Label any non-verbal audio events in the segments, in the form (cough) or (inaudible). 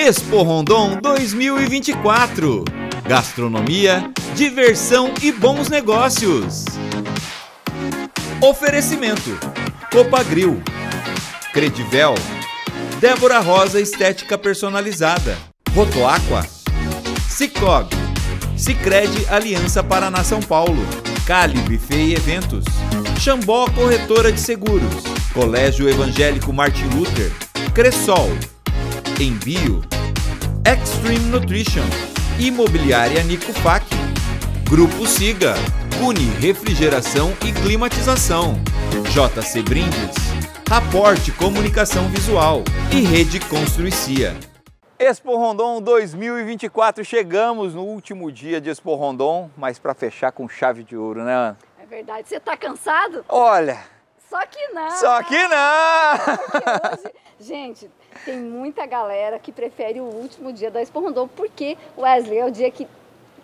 Expo Rondon 2024. Gastronomia, diversão e bons negócios. Oferecimento: Copa Grill, Credivel, Débora Rosa Estética Personalizada, Rotoaqua, Cicog, Cicred Aliança Paraná São Paulo, Cali Buffet e Eventos, Xambó Corretora de Seguros, Colégio Evangélico Martin Luther, Cressol, Envio, Extreme Nutrition, Imobiliária Nico Fac, Grupo Siga, Uni Refrigeração e Climatização, JC Brindes, Raporte Comunicação Visual e Rede Construicia. Expo Rondon 2024, chegamos no último dia de Expo Rondon, mas para fechar com chave de ouro, né, Ana? É verdade. Você tá cansado? Olha, Só que não. só que não! Porque hoje, gente, tem muita galera que prefere o último dia da Expo Rondon, porque Wesley é o dia que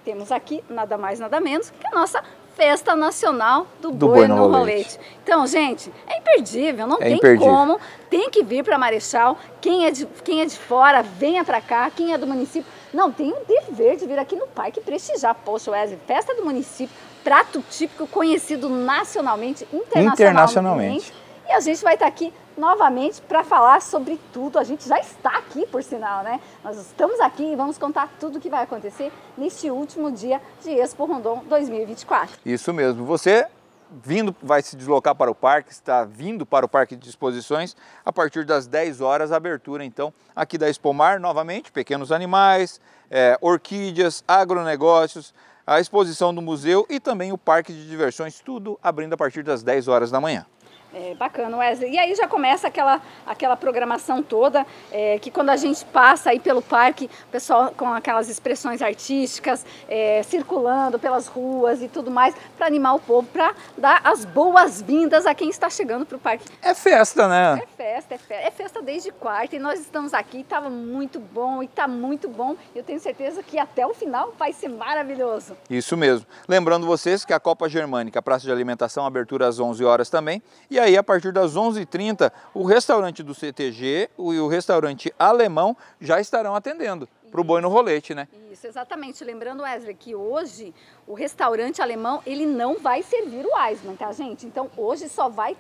temos aqui nada mais nada menos que a nossa festa nacional do, Do boi, no rolete. Então, gente, é imperdível, não É tem imperdível. como, tem que vir para Marechal. Quem é, de, quem é de fora, venha para cá. Quem é do município, não, tem o dever de vir aqui no parque prestigiar. Poxa, Wesley, festa do município, prato típico conhecido nacionalmente, internacionalmente. Internacionalmente. E a gente vai estar aqui novamente para falar sobre tudo. A gente já está aqui, por sinal, né? Nós estamos aqui e vamos contar tudo o que vai acontecer neste último dia de Expo Rondon 2024. Isso mesmo. Você vindo vai se deslocar para o parque, está vindo para o parque de exposições a partir das 10 horas, abertura então aqui da Expomar, novamente, pequenos animais, é, orquídeas, agronegócios, a exposição do museu e também o parque de diversões, tudo abrindo a partir das 10 horas da manhã. É, bacana, Wesley. E aí já começa aquela, aquela programação toda, é, que quando a gente passa aí pelo parque, o pessoal com aquelas expressões artísticas, é, circulando pelas ruas e tudo mais, para animar o povo, para dar as boas-vindas a quem está chegando para o parque. É festa, né? É festa, é festa, é festa desde quarta e nós estamos aqui, estava muito bom e está muito bom. Eu tenho certeza que até o final vai ser maravilhoso. Isso mesmo. Lembrando vocês que a Copa Germânica, praça de alimentação, abertura às 11 horas também. E aí, a partir das 11h30, o restaurante do CTG e o restaurante alemão já estarão atendendo para o boi no rolete, né? Isso, exatamente. Lembrando, Wesley, que hoje o restaurante alemão ele não vai servir o Eismann, tá, gente? Então hoje só vai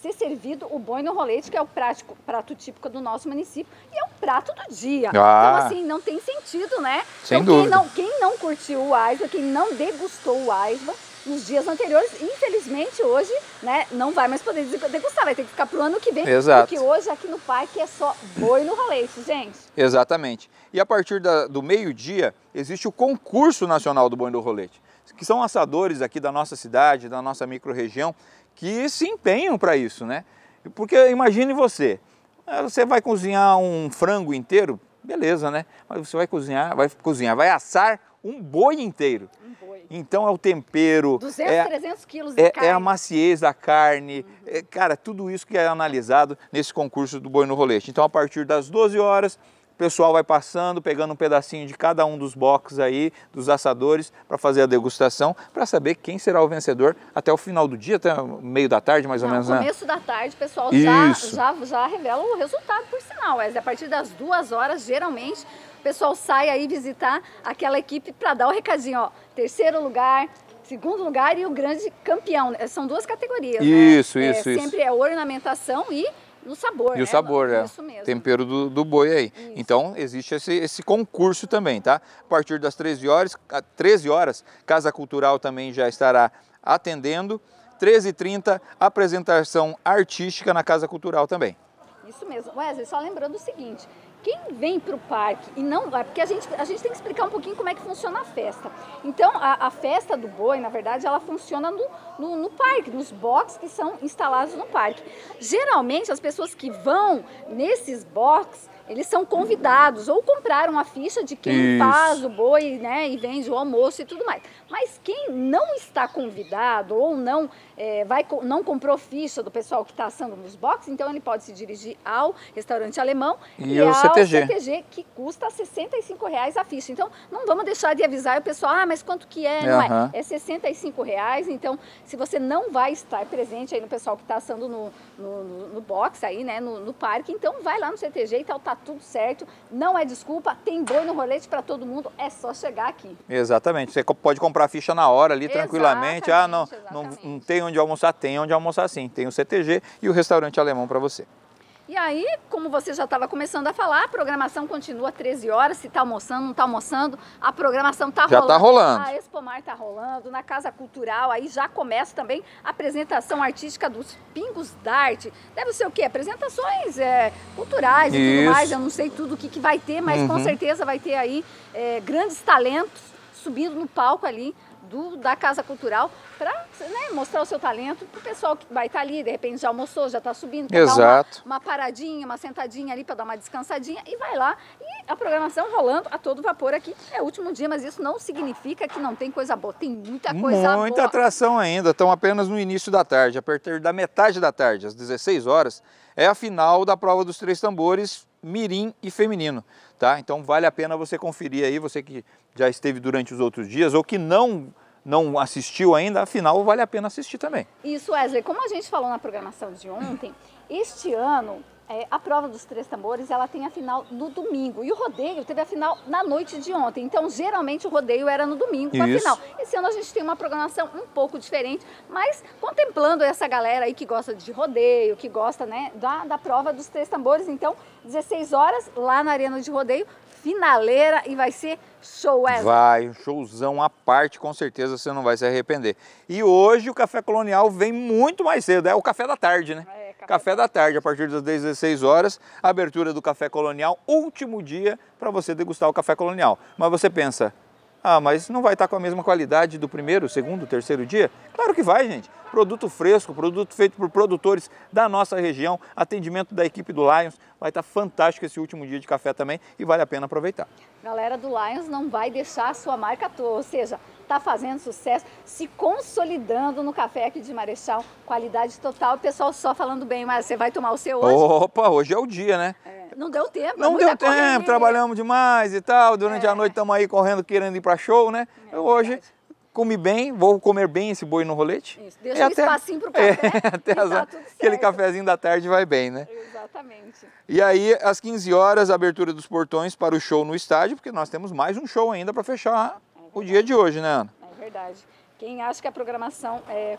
ser servido o boi no rolete, que é o prático, prato típico do nosso município e é o prato do dia. Ah. Então, assim, não tem sentido, né? Sem então, dúvida. Quem não, quem não curtiu o Eismann, quem não degustou o Eismann, nos dias anteriores, infelizmente hoje, né, não vai mais poder degustar, vai ter que ficar pro ano que vem, Exato. porque hoje aqui no parque é só boi no rolete, gente. Exatamente. E a partir da- do meio-dia, existe o concurso nacional do boi do rolete, que são assadores aqui da nossa cidade, da nossa microrregião, que se empenham para isso, né? Porque imagine você, eh, você vai cozinhar um frango inteiro, beleza, né? Mas você vai cozinhar, vai cozinhar, vai assar um boi inteiro. Um boi. Então é o tempero, 200, é, 300 quilos de é, carne. é a maciez da carne, é, cara, tudo isso que é analisado nesse concurso do boi no rolete. Então, a partir das 12 horas, o pessoal vai passando, pegando um pedacinho de cada um dos boxes aí, dos assadores, para fazer a degustação, para saber quem será o vencedor até o final do dia, até meio da tarde, mais ou Não, menos, né? começo da tarde, o pessoal já, Isso. já, já revela o resultado, por sinal. Wesley. A partir das duas horas, geralmente, o pessoal sai aí visitar aquela equipe para dar o recadinho, ó. Terceiro lugar, segundo lugar e o grande campeão. né? São duas categorias, Isso, né? É, isso, isso. Sempre é ornamentação e no sabor, E né? o sabor, é. Isso mesmo. Tempero do, do boi aí. Isso. Então, existe esse, esse concurso também, tá? A partir das 13 horas, a- 13 horas, Casa Cultural também já estará atendendo. 13h30, apresentação artística na Casa Cultural também. Isso mesmo. Wesley, só lembrando o seguinte, quem vem para o parque e não vai, porque a gente, a gente tem que explicar um pouquinho como é que funciona a festa. Então, a, a festa do boi, na verdade, ela funciona no, no, no parque, nos boxes que são instalados no parque. Geralmente, as pessoas que vão nesses boxes, eles são convidados ou compraram a ficha de quem Isso. faz o boi, né, e vende o almoço e tudo mais. Mas quem não está convidado ou não é, vai, não comprou ficha do pessoal que está assando nos boxes, então ele pode se dirigir ao restaurante alemão E ao ao CTG. CTG, que custa 65 reais a ficha. Então, não vamos deixar de avisar o pessoal, ah, mas quanto que é? Não Aham. é. É 65 reais. Então, se você não vai estar presente aí no pessoal que está assando no, no, no- no box aí, né, no, no parque, então vai lá no CTG e tal, tá tudo certo, não é desculpa, tem boi no rolete para todo mundo, é só chegar aqui. Exatamente, você pode comprar a ficha na hora ali, tranquilamente. Ah, não, não, não tem onde almoçar, tem onde almoçar sim. Tem o CTG e o restaurante alemão para você. E aí, como você já estava começando a falar, a programação continua 13 horas. Se está almoçando, não está almoçando, a programação está rolando. Já está rolando. A Expomar está rolando. Na Casa Cultural, aí já começa também a apresentação artística dos Pingos d'Arte. Deve ser o quê? Apresentações é, culturais Isso. e tudo mais. Eu não sei tudo o que, que vai ter, mas uhum. com certeza vai ter aí é, grandes talentos subindo no palco ali do, da Casa Cultural para né, mostrar o seu talento para o pessoal que vai estar tá ali, de repente já almoçou, já está subindo, quer Exato. Uma, uma, paradinha, uma sentadinha ali para dar uma descansadinha e vai lá. E a programação rolando a todo vapor aqui. É o último dia, mas isso não significa que não tem coisa boa. Tem muita coisa muita boa. Muita atração ainda. Estão apenas no início da tarde, a partir da metade da tarde, às 16 horas, é a final da prova dos três tambores mirim e feminino, tá? Então vale a pena você conferir aí, você que já esteve durante os outros dias ou que não não assistiu ainda, afinal vale a pena assistir também. Isso, Wesley, como a gente falou na programação de ontem, este ano é, a prova dos três tambores ela tem a final no domingo e o rodeio teve a final na noite de ontem. Então, geralmente o rodeio era no domingo com a final. Esse ano a gente tem uma programação um pouco diferente, mas contemplando essa galera aí que gosta de rodeio, que gosta né, da, da prova dos três tambores. Então, 16 horas lá na Arena de Rodeio, finaleira e vai ser show, Wesley. Vai, um showzão à parte, com certeza você não vai se arrepender. E hoje o Café Colonial vem muito mais cedo, é o café da tarde, né? É, café, da tarde, a partir das 16 horas, abertura do Café Colonial, último dia para você degustar o Café Colonial. Mas você pensa, ah, mas não vai estar com a mesma qualidade do primeiro, segundo, terceiro dia? Claro que vai, gente. Produto fresco, produto feito por produtores da nossa região, atendimento da equipe do Lions. Vai estar fantástico esse último dia de café também e vale a pena aproveitar. Galera do Lions não vai deixar a sua marca à toa, ou seja, está fazendo sucesso, se consolidando no café aqui de Marechal, qualidade total, o pessoal só falando bem, mas você vai tomar o seu hoje? Opa, hoje é o dia, né? É. Não deu tempo. Não deu tempo, correria. trabalhamos demais e tal. Durante é. a noite estamos aí correndo, querendo ir para show, né? É, hoje verdade. comi bem, vou comer bem esse boi no rolete. Isso, deixa é um até, espacinho pro (laughs) café. É, (laughs) até as, tá aquele cafezinho da tarde vai bem, né? Exatamente. E aí, às 15 horas, abertura dos portões para o show no estádio, porque nós temos mais um show ainda para fechar é o dia de hoje, né, Ana? É verdade. Quem acha que a programação é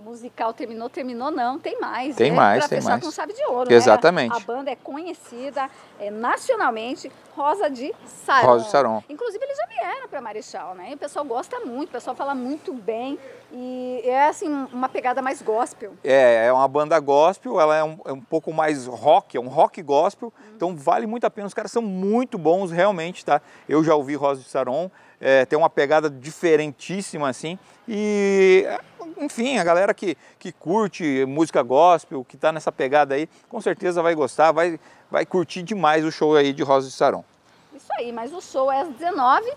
musical terminou, terminou não, tem mais. Tem né? mais, pra tem mais. com chave de ouro, Exatamente. Né? A banda é conhecida é, nacionalmente, Rosa de Saron. Rosa de Saron. Inclusive eles já vieram para Marechal, né? E o pessoal gosta muito, o pessoal fala muito bem e é assim uma pegada mais gospel. É, é uma banda gospel, ela é um, é um pouco mais rock, é um rock gospel, uhum. então vale muito a pena. Os caras são muito bons realmente, tá? Eu já ouvi Rosa de Saron, é, tem uma pegada diferentíssima assim e enfim, a galera que, que curte música gospel, que está nessa pegada aí, com certeza vai gostar, vai, vai curtir demais o show aí de Rosa de Saron. Isso aí, mas o show é às 19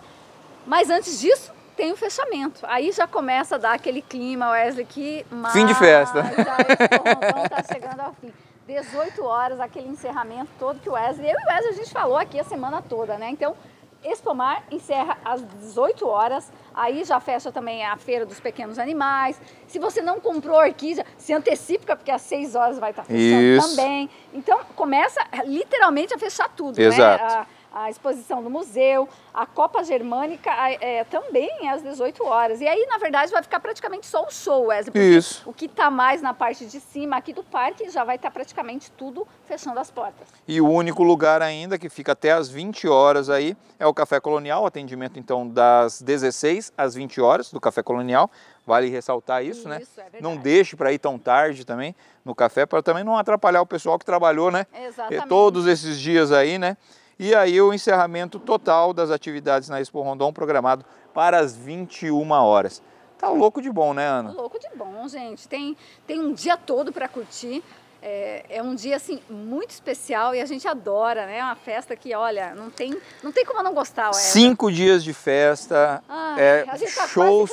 mas antes disso tem o fechamento. Aí já começa a dar aquele clima, Wesley, que... Fim de festa. Já está chegando ao fim. 18 horas, aquele encerramento todo que o Wesley... Eu e o Wesley a gente falou aqui a semana toda, né? Então, Expomar encerra às 18 horas, aí já fecha também a feira dos pequenos animais. Se você não comprou orquídea, se antecipa, porque às 6 horas vai estar fechando Isso. também. Então começa literalmente a fechar tudo, né? Exato. né? A, a exposição do museu, a Copa Germânica é, também é às 18 horas. E aí, na verdade, vai ficar praticamente só o show, Wesley. Isso. o que está mais na parte de cima aqui do parque já vai estar tá praticamente tudo fechando as portas. E o único lugar ainda que fica até às 20 horas aí é o Café Colonial, atendimento então das 16 às 20 horas do Café Colonial. Vale ressaltar isso, né? isso né? É não deixe para ir tão tarde também no café, para também não atrapalhar o pessoal que trabalhou, né? Exatamente. Todos esses dias aí, né? E aí o encerramento total das atividades na Expo Rondon programado para as 21 horas. Tá louco de bom, né, Ana? Louco de bom, gente. Tem, tem um dia todo para curtir. É, é, um dia assim muito especial e a gente adora, né? É uma festa que, olha, não tem, não tem como não gostar. Ué. Cinco dias de festa, é, a gente tá shows,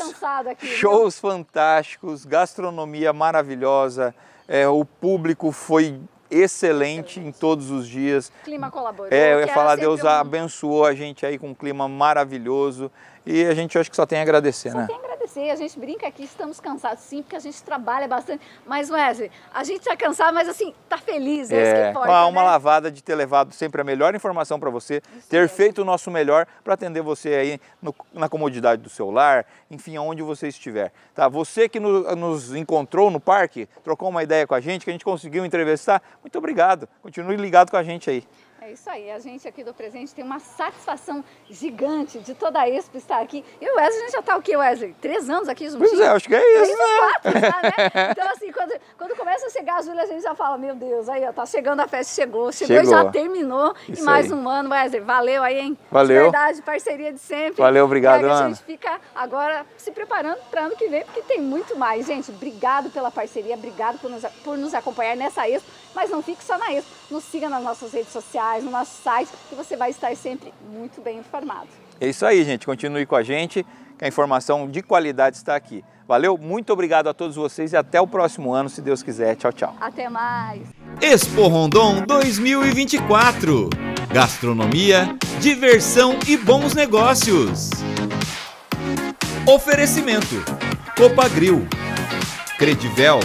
aqui, shows viu? fantásticos, gastronomia maravilhosa. É, o público foi excelente em todos os dias. O clima colaborou. É, eu ia falar, Deus um... abençoou a gente aí com um clima maravilhoso e a gente acho que só tem a agradecer, só né? A gente brinca aqui, estamos cansados sim, porque a gente trabalha bastante. Mas, Wesley, a gente está cansado, mas assim, tá feliz, é, é que é, importa. Uma né? lavada de ter levado sempre a melhor informação para você, isso ter feito o nosso melhor para atender você aí no, na comodidade do seu lar, enfim, aonde você estiver. Tá? Você que no, nos encontrou no parque, trocou uma ideia com a gente, que a gente conseguiu entrevistar, muito obrigado. Continue ligado com a gente aí. É isso aí, a gente aqui do Presente tem uma satisfação gigante de toda a Expo estar aqui. E o Wesley, a gente já está o quê, Wesley? Três anos aqui juntinho? Pois é, acho que é isso, né? Quatro, já, né? (laughs) Então, assim, quando, quando começa a chegar a Júlia, a gente já fala, meu Deus, aí, ó, tá chegando a festa, chegou, chegou, chegou. e já terminou. Isso e mais aí. um ano, Wesley, valeu aí, hein? Valeu. De verdade, parceria de sempre. Valeu, obrigado, Ana. A gente fica agora se preparando para ano que vem, porque tem muito mais. Gente, obrigado pela parceria, obrigado por nos, por nos acompanhar nessa Expo, mas não fique só na Expo. Nos siga nas nossas redes sociais, no nosso site, que você vai estar sempre muito bem informado. É isso aí, gente. Continue com a gente, que a informação de qualidade está aqui. Valeu, muito obrigado a todos vocês e até o próximo ano, se Deus quiser. Tchau, tchau. Até mais. Expo Rondon 2024. Gastronomia, diversão e bons negócios. Oferecimento: Copa Grill, Credivel,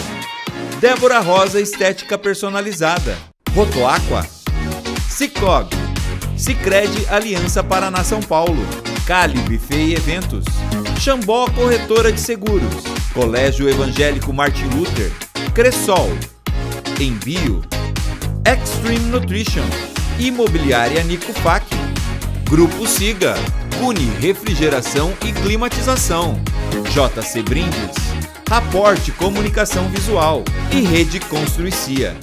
Débora Rosa Estética Personalizada, Rotoaqua, Cicog. Sicredi Aliança Paraná São Paulo, Cali Buffet e Eventos, Xambó Corretora de Seguros, Colégio Evangélico Martin Luther, Cressol, Envio, Extreme Nutrition, Imobiliária Nico Fac, Grupo Siga, Uni Refrigeração e Climatização, JC Brindes, Raporte Comunicação Visual e Rede Construicia.